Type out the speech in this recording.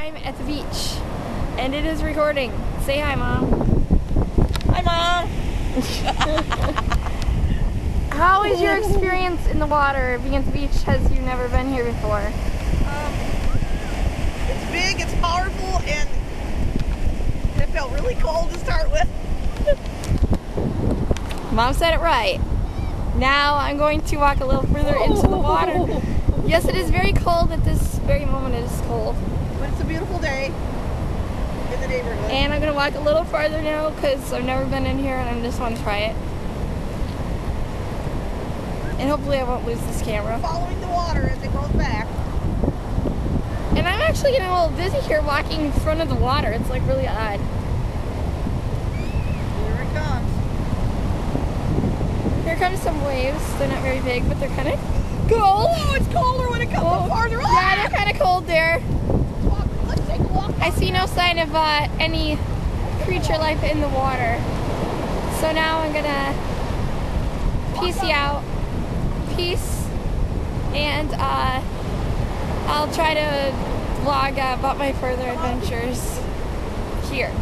I'm at the beach and it is recording. Say hi, Mom. Hi, Mom. How is your experience in the water being at the beach? Has you never been here before? Um, it's big, it's powerful, and it felt really cold to start with. Mom said it right. Now I'm going to walk a little further into the water. Yes, it is very cold at this very moment. It is cold. It's a beautiful day in the neighborhood. And I'm going to walk a little farther now because I've never been in here and I just want to try it. And hopefully I won't lose this camera. Following the water as it goes back. And I'm actually getting a little dizzy here walking in front of the water. It's like really odd. Here it comes. Here comes some waves. They're not very big, but they're kind of cold. Oh, it's colder when it comes Oh, up farther. Yeah, they're kind of cold there. Let's, walk, let's take a walk. I see no sign of uh, any creature life in the water. So now I'm gonna peace you out. Peace. And uh, I'll try to vlog uh, about my further adventures here.